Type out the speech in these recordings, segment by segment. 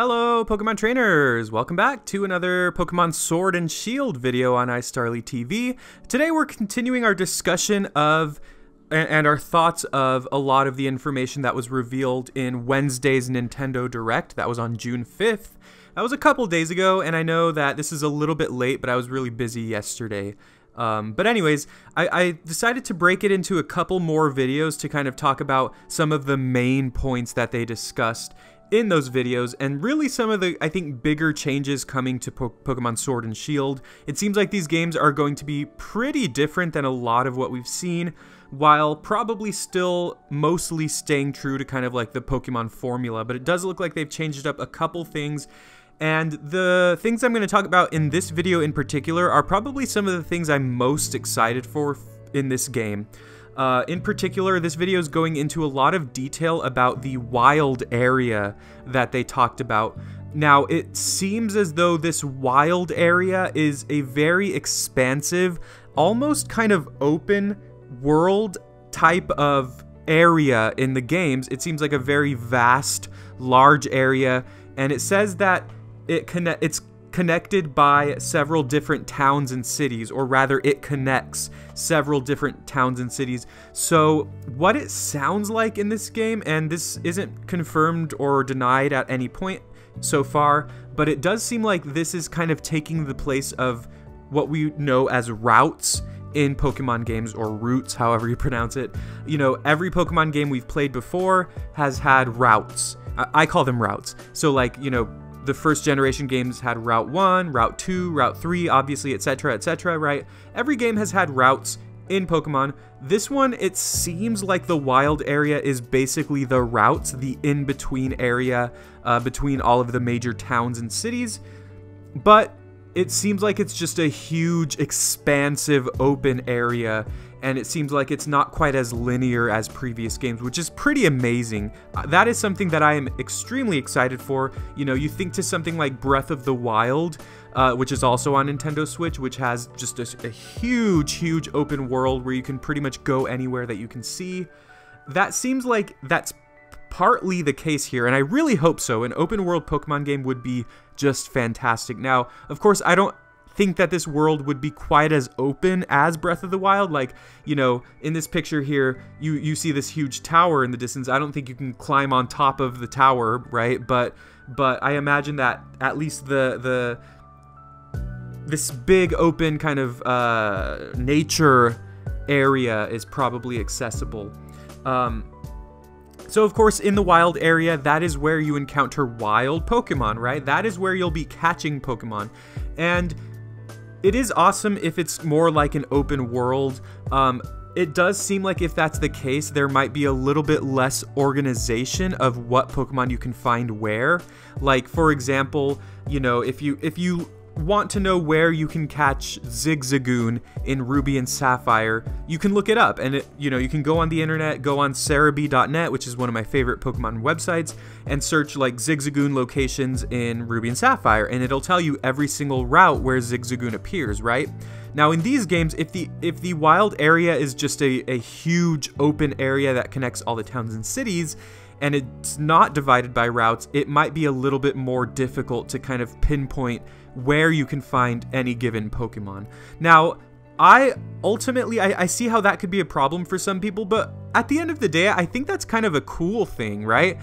Hello, Pokemon trainers! Welcome back to another Pokemon Sword and Shield video on iStarly TV. Today we're continuing our discussion of and our thoughts of a lot of the information that was revealed in Wednesday's Nintendo Direct. That was on June 5th. That was a couple days ago, and I know that this is a little bit late, but I was really busy yesterday. Um, but anyways, I, I, decided to break it into a couple more videos to kind of talk about some of the main points that they discussed in those videos and really some of the I think bigger changes coming to po Pokemon Sword and Shield. It seems like these games are going to be pretty different than a lot of what we've seen while probably still mostly staying true to kind of like the Pokemon formula, but it does look like they've changed up a couple things and the things I'm going to talk about in this video in particular are probably some of the things I'm most excited for in this game. Uh, in particular, this video is going into a lot of detail about the wild area that they talked about. Now, it seems as though this wild area is a very expansive, almost kind of open world type of area in the games. It seems like a very vast, large area, and it says that it connect it's connected by several different towns and cities, or rather, it connects several different towns and cities. So, what it sounds like in this game, and this isn't confirmed or denied at any point so far, but it does seem like this is kind of taking the place of what we know as routes in Pokemon games or routes, however you pronounce it. You know, every Pokemon game we've played before has had routes. I, call them routes. So, like, you know, the first generation games had Route 1, Route 2, Route 3, obviously, etc., etc., right? Every game has had routes in Pokemon. This one, it seems like the wild area is basically the routes, the in between area uh, between all of the major towns and cities. But it seems like it's just a huge, expansive, open area and it seems like it's not quite as linear as previous games, which is pretty amazing. Uh, that is something that I am extremely excited for. You know, you think to something like Breath of the Wild, uh, which is also on Nintendo Switch, which has just a, a huge, huge open world where you can pretty much go anywhere that you can see. That seems like that's partly the case here, and I really hope so. An open world Pokemon game would be just fantastic. Now, of course, I don't think that this world would be quite as open as Breath of the Wild. Like, you know, in this picture here, you you see this huge tower in the distance. I don't think you can climb on top of the tower, right? But but I imagine that at least the the this big open kind of uh, nature area is probably accessible. Um, so, of course, in the wild area, that is where you encounter wild Pokemon, right? That is where you'll be catching Pokemon. And it is awesome if it's more like an open world. Um, it does seem like if that's the case, there might be a little bit less organization of what Pokemon you can find where. Like, for example, you know, if you if you want to know where you can catch Zigzagoon in Ruby and Sapphire, you can look it up. And, it, you know, you can go on the internet, go on Serebii.net, which is one of my favorite Pokemon websites, and search like Zigzagoon locations in Ruby and Sapphire. And it'll tell you every single route where Zigzagoon appears, right? Now in these games, if the if the wild area is just a, a huge open area that connects all the towns and cities, and it's not divided by routes, it might be a little bit more difficult to kind of pinpoint where you can find any given Pokemon. Now, I ultimately I, I, see how that could be a problem for some people, but at the end of the day, I think that's kind of a cool thing, right?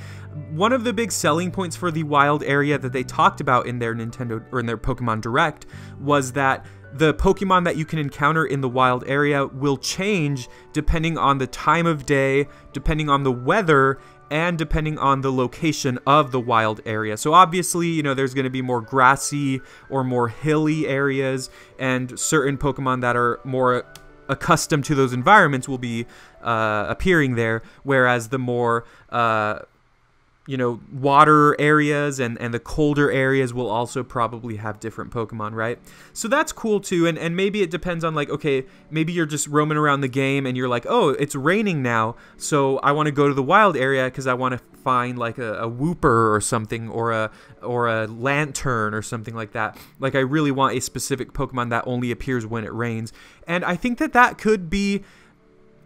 One of the big selling points for the wild area that they talked about in their Nintendo or in their Pokemon Direct was that the Pokemon that you can encounter in the wild area will change depending on the time of day, depending on the weather, and depending on the location of the wild area. So obviously, you know, there's going to be more grassy or more hilly areas, and certain Pokemon that are more accustomed to those environments will be uh, appearing there, whereas the more uh, you know, water areas and, and the colder areas will also probably have different Pokemon, right? So that's cool too. And, and maybe it depends on like, okay, maybe you're just roaming around the game and you're like, oh, it's raining now. So I want to go to the wild area because I want to find like a, a Wooper or something or a or a Lanturn or something like that. Like I really want a specific Pokemon that only appears when it rains. And I think that that could be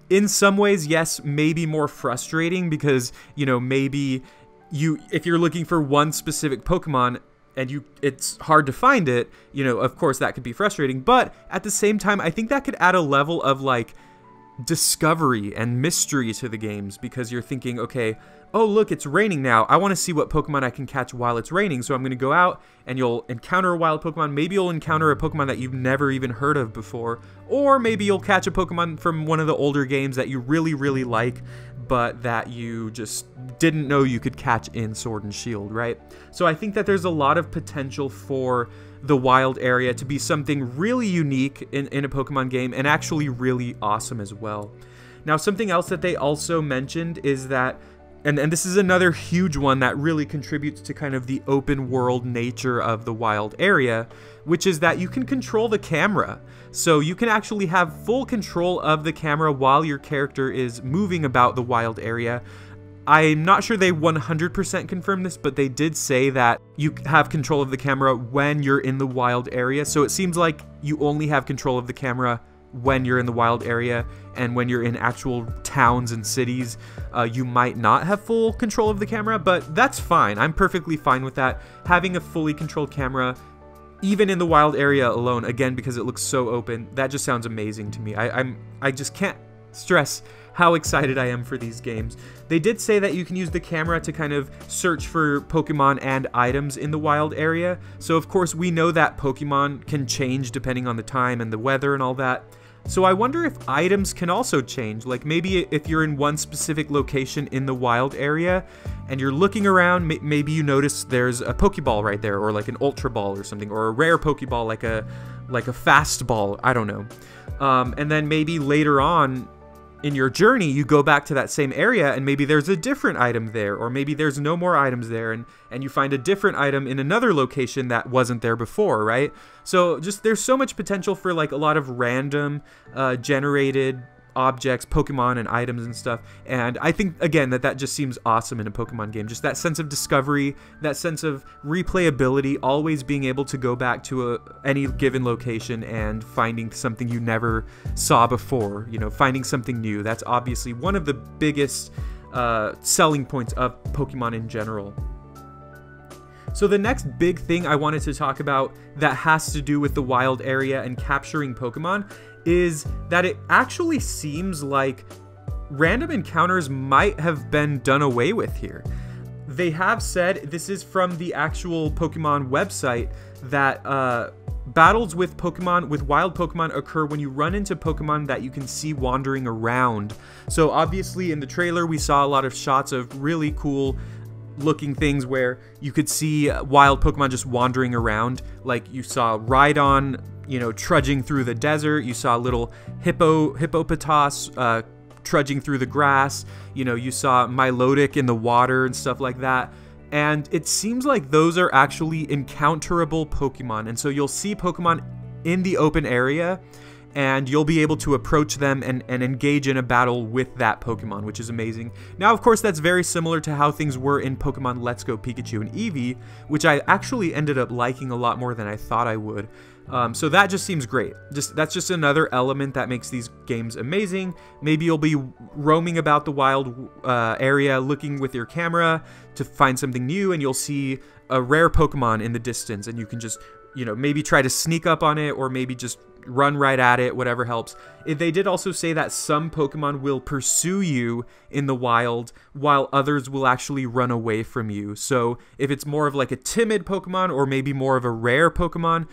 in some ways, yes, maybe more frustrating because, you know, maybe you if you're looking for one specific Pokemon and you it's hard to find it, you know, of course that could be frustrating, but at the same time I think that could add a level of like discovery and mystery to the games because you're thinking, okay, oh, look, it's raining now. I want to see what Pokemon I can catch while it's raining. So I'm going to go out and you'll encounter a wild Pokemon. Maybe you'll encounter a Pokemon that you've never even heard of before. Or maybe you'll catch a Pokemon from one of the older games that you really, really like, but that you just didn't know you could catch in Sword and Shield, right? So I think that there's a lot of potential for the wild area to be something really unique in, in a Pokemon game and actually really awesome as well. Now, something else that they also mentioned is that and, and this is another huge one that really contributes to kind of the open world nature of the wild area, which is that you can control the camera. So you can actually have full control of the camera while your character is moving about the wild area. I'm not sure they 100% confirmed this, but they did say that you have control of the camera when you're in the wild area. So it seems like you only have control of the camera when you're in the wild area and when you're in actual towns and cities, uh, you might not have full control of the camera, but that's fine. I'm perfectly fine with that. Having a fully controlled camera, even in the wild area alone, again because it looks so open, that just sounds amazing to me. I, I'm I just can't stress how excited I am for these games. They did say that you can use the camera to kind of search for Pokemon and items in the wild area. So of course we know that Pokemon can change depending on the time and the weather and all that. So I wonder if items can also change. Like maybe if you're in one specific location in the wild area and you're looking around, maybe you notice there's a Pokeball right there or like an Ultra Ball or something or a rare Pokeball like a like a fast ball, I don't know. Um, and then maybe later on in your journey, you go back to that same area and maybe there's a different item there, or maybe there's no more items there, and, and you find a different item in another location that wasn't there before, right? So just there's so much potential for like a lot of random uh, generated objects, Pokemon, and items and stuff. And I think, again, that that just seems awesome in a Pokemon game. Just that sense of discovery, that sense of replayability, always being able to go back to a, any given location and finding something you never saw before, you know, finding something new. That's obviously one of the biggest uh, selling points of Pokemon in general. So the next big thing I wanted to talk about that has to do with the wild area and capturing Pokemon is that it actually seems like random encounters might have been done away with here. They have said, this is from the actual Pokemon website, that uh, battles with Pokemon, with wild Pokemon, occur when you run into Pokemon that you can see wandering around. So obviously in the trailer, we saw a lot of shots of really cool looking things where you could see wild Pokemon just wandering around. Like you saw Rhydon you know, trudging through the desert. You saw little hippo hippopotas uh, trudging through the grass. You know, you saw Milotic in the water and stuff like that. And it seems like those are actually encounterable Pokemon. And so you'll see Pokemon in the open area and you'll be able to approach them and, and engage in a battle with that Pokemon, which is amazing. Now, of course, that's very similar to how things were in Pokemon Let's Go Pikachu and Eevee, which I actually ended up liking a lot more than I thought I would. Um, so that just seems great. Just that's just another element that makes these games amazing. Maybe you'll be roaming about the wild uh, area, looking with your camera to find something new, and you'll see a rare Pokemon in the distance, and you can just you know maybe try to sneak up on it, or maybe just run right at it, whatever helps. They did also say that some Pokemon will pursue you in the wild, while others will actually run away from you. So if it's more of like a timid Pokemon, or maybe more of a rare Pokemon,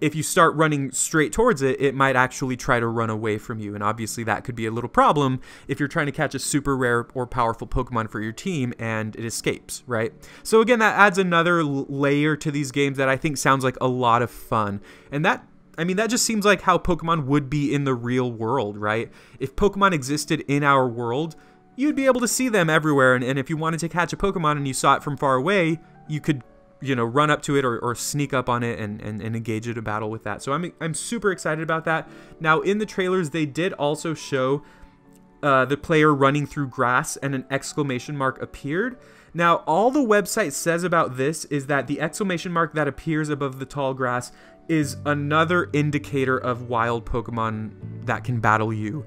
if you start running straight towards it, it might actually try to run away from you. And obviously, that could be a little problem if you're trying to catch a super rare or powerful Pokemon for your team and it escapes, right? So, again, that adds another layer to these games that I think sounds like a lot of fun. And that I mean, that just seems like how Pokemon would be in the real world, right? If Pokemon existed in our world, you'd be able to see them everywhere. And, and if you wanted to catch a Pokemon and you saw it from far away, you could you know run up to it or, or sneak up on it and, and, and engage in a battle with that so I'm, I'm super excited about that now in the trailers they did also show uh, the player running through grass and an exclamation mark appeared now all the website says about this is that the exclamation mark that appears above the tall grass is another indicator of wild pokemon that can battle you.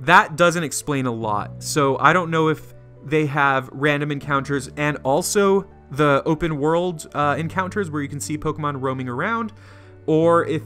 That doesn't explain a lot. So i don't know if they have random encounters and also the open world uh, encounters where you can see Pokemon roaming around, or if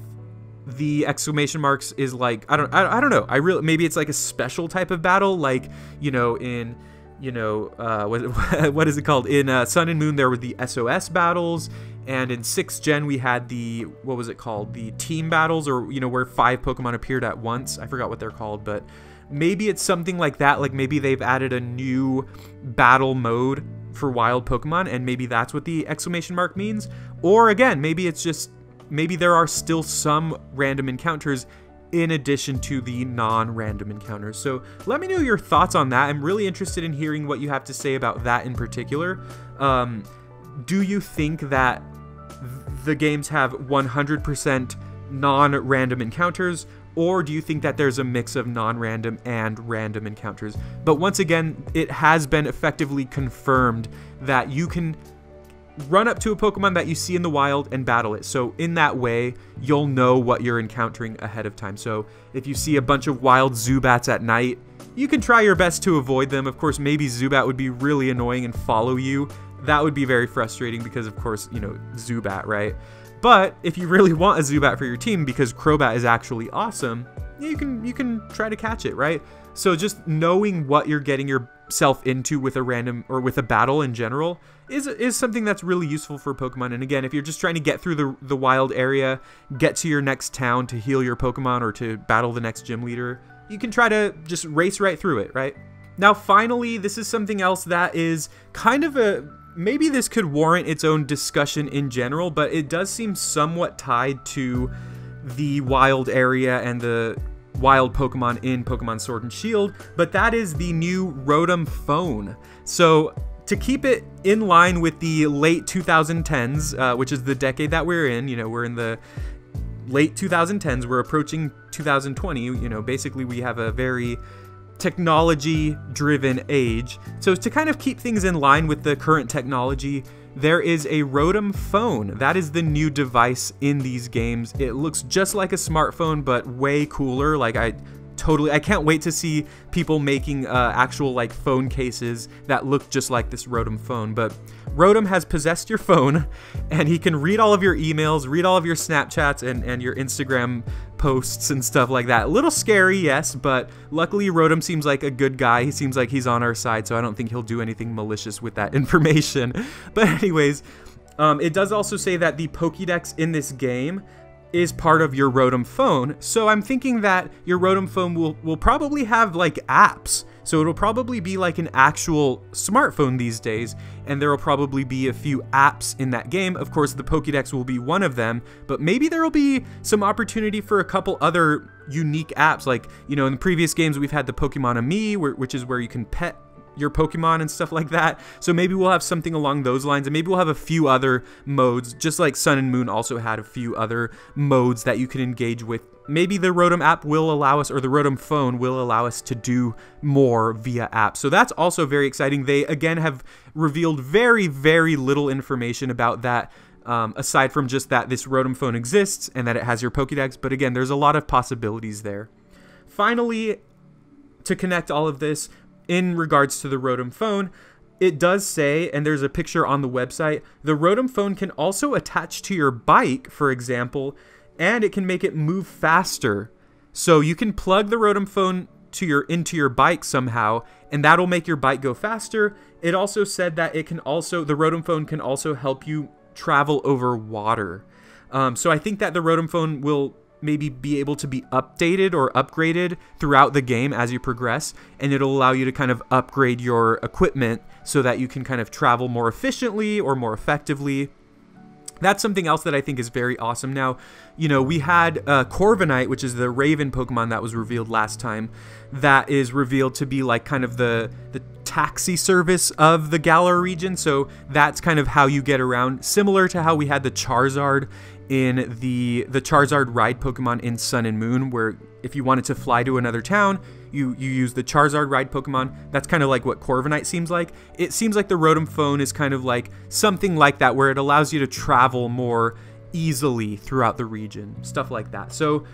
the exclamation marks is like I don't I, I don't know. I really maybe it's like a special type of battle like you know in you know uh, what what is it called? In uh, Sun and Moon there were the SOS battles and in sixth gen we had the what was it called? The team battles or you know where five Pokemon appeared at once. I forgot what they're called but maybe it's something like that like maybe they've added a new battle mode for wild Pokemon and maybe that's what the exclamation mark means. Or again maybe it's just maybe there are still some random encounters in addition to the non-random encounters. So let me know your thoughts on that. I'm really interested in hearing what you have to say about that in particular. Um, do you think that the games have 100% non-random encounters or do you think that there's a mix of non-random and random encounters? But once again, it has been effectively confirmed that you can run up to a Pokemon that you see in the wild and battle it. So in that way, you'll know what you're encountering ahead of time. So if you see a bunch of wild Zubats at night, you can try your best to avoid them. Of course, maybe Zubat would be really annoying and follow you. That would be very frustrating because, of course, you know, Zubat, right? But if you really want a Zubat for your team because Crobat is actually awesome, you can you can try to catch it, right? So just knowing what you're getting yourself into with a random or with a battle in general is is something that's really useful for Pokemon. And again, if you're just trying to get through the the wild area, get to your next town to heal your Pokemon or to battle the next gym leader, you can try to just race right through it, right? Now, finally, this is something else that is kind of a maybe this could warrant its own discussion in general, but it does seem somewhat tied to the wild area and the wild Pokemon in Pokemon Sword and Shield, but that is the new Rotom phone. So to keep it in line with the late 2010s, uh, which is the decade that we're in, you know, we're in the late 2010s, we're approaching 2020, you know, basically we have a very technology driven age. So to kind of keep things in line with the current technology, there is a Rotom phone. That is the new device in these games. It looks just like a smartphone, but way cooler. Like I totally I can't wait to see people making uh, actual like phone cases that look just like this Rotom phone. But Rotom has possessed your phone, and he can read all of your emails, read all of your Snapchats, and and your Instagram posts and stuff like that. A little scary, yes, but luckily Rotom seems like a good guy. He seems like he's on our side, so I don't think he'll do anything malicious with that information. But anyways. Um, it does also say that the Pokédex in this game is part of your Rotom phone. So I'm thinking that your Rotom phone will, will probably have like apps. So it'll probably be like an actual smartphone these days, and there will probably be a few apps in that game. Of course, the Pokédex will be one of them, but maybe there will be some opportunity for a couple other unique apps. Like, you know, in the previous games, we've had the Pokemon Amie, which is where you can pet your Pokemon and stuff like that. So maybe we'll have something along those lines, and maybe we'll have a few other modes, just like Sun and Moon also had a few other modes that you can engage with. Maybe the Rotom app will allow us, or the Rotom phone will allow us to do more via app. So that's also very exciting. They, again, have revealed very, very little information about that. Um, aside from just that this Rotom phone exists and that it has your Pokédex, but again, there's a lot of possibilities there. Finally, to connect all of this, in regards to the Rotom phone, it does say, and there's a picture on the website, the Rotom phone can also attach to your bike, for example, and it can make it move faster. So you can plug the Rotom phone to your into your bike somehow, and that'll make your bike go faster. It also said that it can also the Rotom phone can also help you travel over water. Um, so I think that the Rotom phone will maybe be able to be updated or upgraded throughout the game as you progress and it'll allow you to kind of upgrade your equipment so that you can kind of travel more efficiently or more effectively that's something else that I think is very awesome. Now, you know, we had uh, Corviknight, which is the Raven Pokemon that was revealed last time, that is revealed to be like kind of the the taxi service of the Galar region. So that's kind of how you get around, similar to how we had the Charizard in the the Charizard ride Pokemon in Sun and Moon, where if you wanted to fly to another town, you you use the Charizard ride Pokemon. That's kind of like what Corviknight seems like. It seems like the Rotom phone is kind of like something like that, where it allows you to travel more easily throughout the region, stuff like that. So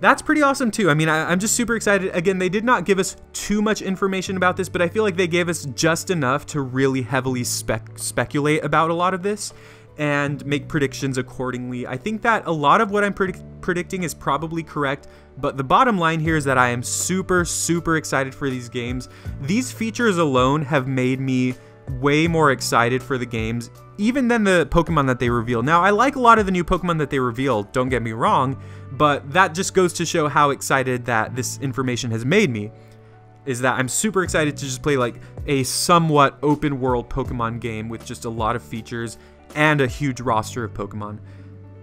that's pretty awesome too. I mean, I, am just super excited. Again, they did not give us too much information about this, but I feel like they gave us just enough to really heavily spec- speculate about a lot of this and make predictions accordingly. I think that a lot of what I'm predict- predicting is probably correct, but the bottom line here is that I am super, super excited for these games. These features alone have made me way more excited for the games, even than the Pokemon that they reveal. Now, I like a lot of the new Pokemon that they reveal, don't get me wrong, but that just goes to show how excited that this information has made me. Is that I'm super excited to just play like a somewhat open world Pokemon game with just a lot of features and a huge roster of Pokemon.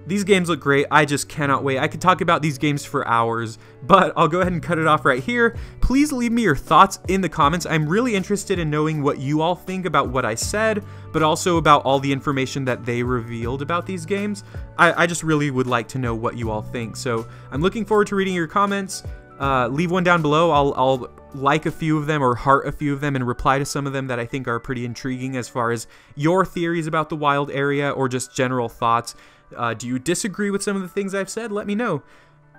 These games look great. I just cannot wait. I could talk about these games for hours, but I'll go ahead and cut it off right here. Please leave me your thoughts in the comments. I'm really interested in knowing what you all think about what I said, but also about all the information that they revealed about these games. I, I just really would like to know what you all think. So I'm looking forward to reading your comments. Uh, leave one down below. I'll, I'll like a few of them or heart a few of them and reply to some of them that I think are pretty intriguing as far as your theories about the wild area or just general thoughts. Uh, do you disagree with some of the things I've said? Let me know.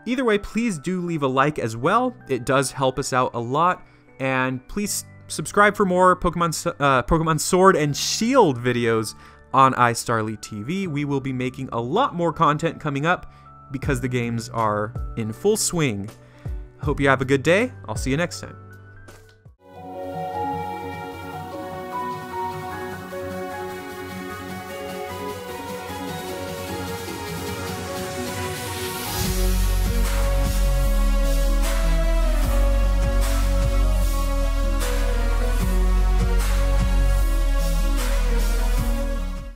Either way, please do leave a like as well. It does help us out a lot. And please subscribe for more Pokemon, uh, Pokemon Sword and Shield videos on iStarly TV. We will be making a lot more content coming up because the games are in full swing. Hope you have a good day. I'll see you next time.